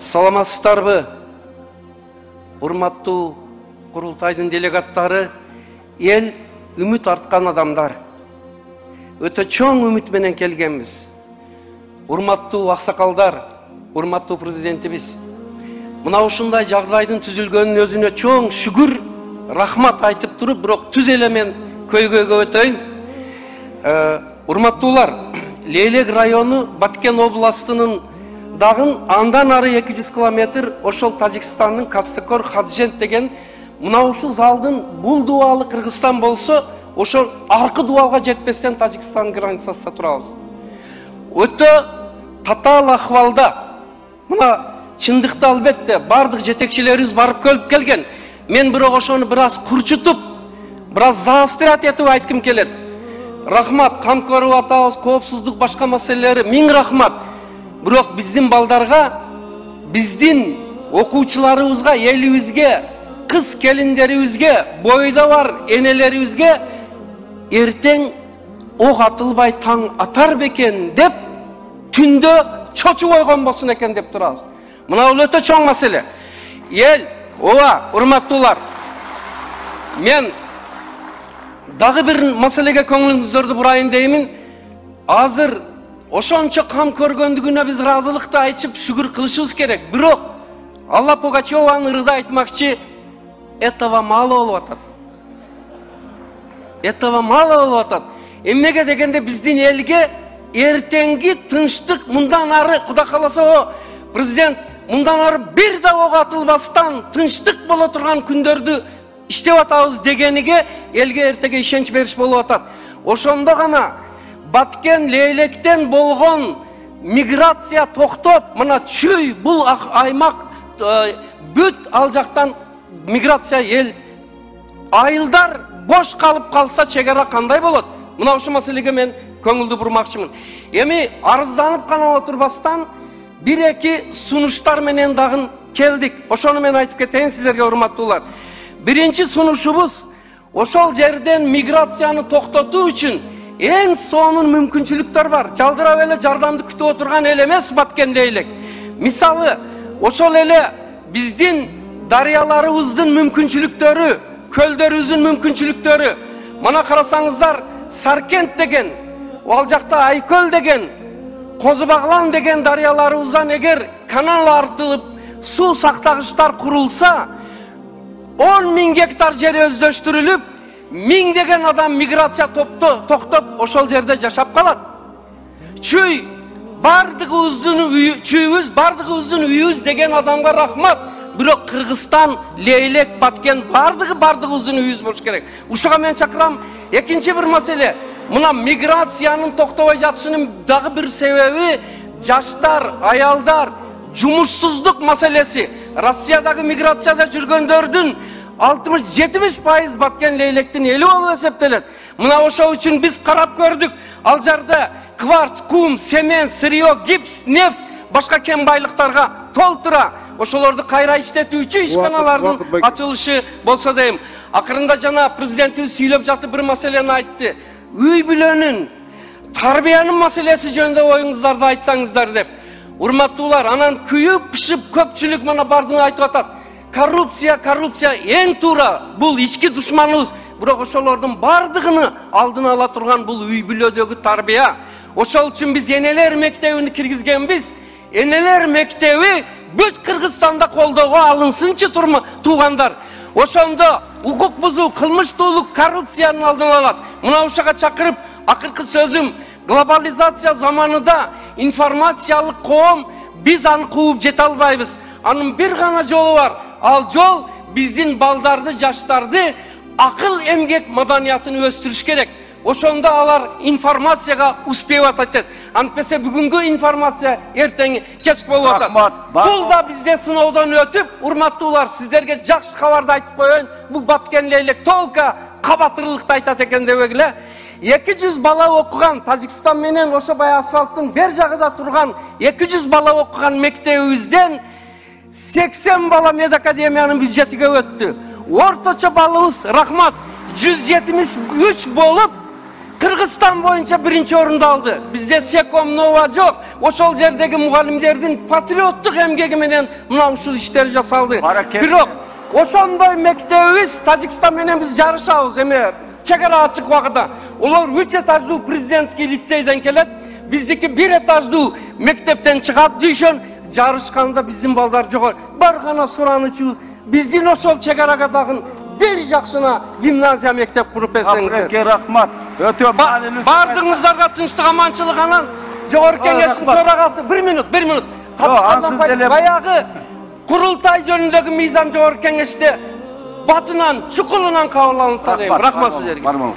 саламатсыздарбы? Урматтуу курултайдын делегаттары эл үмүт арткан адамдар. Өтө чоң үмүт менен келгенбиз. Урматтуу аксакалдар урматтуу президентибиз мына ушундай жагдайдын түзүлгөнүнө өзүнө чоң шүгүр рахмат айтып туруп бирок түз эле мен көйгөйгө өтөйүн урматтуулар лейлек району баткен областынын дагы андан ары эки жүз километр ошол тажикстандын кастекор хаджент деген мына ушул залдын бул дубалы кыргызстан болсо ошол аркы дубалга жетпестен тажикстандын границасында турабыз өтө татаал акыбалда мына чындыкта албетте баардык жетекчилерибиз барып көрүп келген мен бирок ошону бир аз курчутуп бир аз заострять этип айткым келет рахмат кам көрүп атабыз коопсуздук башка маселелери миң рахмат бирок биздин балдарга биздин окуучуларыбызга элибизге кыз келиндерибизге бойдо бар энелерибизге эртең ок атылбай таң атар бекен деп түндө чочуп ойгонбосун экен деп турабыз мына бул өтө чоң маселе эл ооба урматтуулар мен дагы бир маселеге көңүлүңүздөрдү бурайын деймин азыр ошончо кам көргөндүгүнө биз ыраазылыкты айтышып шүгүр кылышыбыз керек бирок алла пугачеванын ырда айтмакчы этого мало болуп атат этого мало болуп атат эмнеге дегенде биздин элге эртеңки тынчтык мындан ары кудай кааласа президент мындан ары бир да ок атылбастан тынчтык боло турган күндөрдү иштеп атабыз дегениге элге эртеге ишенич бериш болуп атат ошондо гана баткен лейлектен болгон миграция токтоп мына чүй бул аймак бүт ал жактан миграция эл айылдар бош калып калса чек ара кандай болот мына ушул маселеге мен көңүлдү бурмакчымын эми арызданып гана отурбастан бир эки сунуштар менен дагы келдик ошону мен айтып кетейин сиздерге урматтуулар биринчи сунушубуз ошол жерден миграцияны токтотуу үчүн эң сонун мүмкүнчүлүктөр бар жалдырап эле жардамды күтүп отурган эл эмес баткен элек мисалы ошол эле биздин дарыяларыбыздын мүмкүнчүлүктөрү көлдөрүбүздүн мүмкүнчүлүктөрү мына карасаңыздар саркент деген ал жакта айкөл деген козу баглан деген дарыяларыбыздан эгер канал артылып суу сактагычтар курулса он миң гектар жер өздөштүрүлүп миңдеген адам миграция топто токтоп ошол жерде жашап калат чүй баардыгыбыздын чүйүбүз баардыгыбыздын үйүбүз деген адамга рахмат бирок кыргызстан лейлек баткен баардыгы баардыгыбыздын үйүбүз болуш керек ушуга мен чакырам экинчи бир маселе мына миграциянын токтобой жатышынын дагы бир себеби жаштар аялдар жумушсуздук маселеси россиядагы миграцияда жүргөндөрдүн алтымыш жетимиш пайыз баткен лейлектин эли болуп эсептелет мына ошол үчүн биз карап көрдүк ал жерде кварц кум цемент сырье гипс нефть башка кен байлыктарга толтура ошолорду кайра иштетүүчү ишканалардын ачылышы болсо дейм акырында жана президентибиз сүйлөп жатып бир маселени айтты үй бүлөнүн тарбиянын маселеси жөнүндө оюңуздарды айтсаңыздар деп урматтуулар анан күйүп пышып көпчүлүк мына баардыгы айтып атат коррупция коррупция эң туура бул ички душманыбыз бирок ошолордун баардыгыны алдын ала турган бул үй бүлөдөгү тарбия ошол үчүн биз энелер мектебин киргизгенбиз энелер мектеби бүт кыргызстанда колдоого алынсынчы туугандар ошондо укук бузуу кылмыштуулук коррупциянын алдын алат мына ушуга чакырып акыркы сөзүм глобализация заманында информациялык коом биз аны кууп жете албайбыз анын бир гана жолу бар ал жол биздин балдарды жаштарды акыл эмгек маданиятын өстүрүш керек. Ошондо алар информацияга успевать этет антпесе бүгүнкү информация эртең кеч болуп атат бул да бизде сыноодон өтүп урматтуулар сиздерге жакшы кабарды айтып коеюн бул баткен элек только кабатырлыкты айтат экен дебегиле эки жүз бала окуган тажикстан менен ошо баягы асфальттын бер жагында турган эки жүз бала окуган мектебибизден сексен бала медакадемиянын бюджетиге өттү орточо балыбыз рахмат жүз жетимиш үч болуп Кыргызстан боюнча биринчи орунду алды. Бизде Секом Нова жок. Ошол жердеги мугалимдердин патриоттук эмгеги менен мына ушул иштер жасалды. Бирок ошондой мектебибиз Тажикстан менен биз жарышабыз эме чек ара ачык убакыта. Улар үч этаждуу президентский лицейден келет. Биздики бир этаждуу мектептен чыгат дүйшөн. Жарышканда биздин балдар жогор. Бар гана суранычыбыз биздин ошол чек арага дагы бир жакшына гимназия мектеп куруп берсеңиздер. Апыреке рахмат. Өтө Ба- маанилүү бардыгыңыздарга тынчтык аманчылык анан жогорку кеңештин рахмат. төрагасы бир минут бир минут ансыз катышкандан деле- пай- баягы курултай жөнүндөгү мыйзам жогорку кеңеште батынан чукулунан кабыл алынса дейм Рахмат, рахмат бар болуңуз, сиздерге бар болуңуз.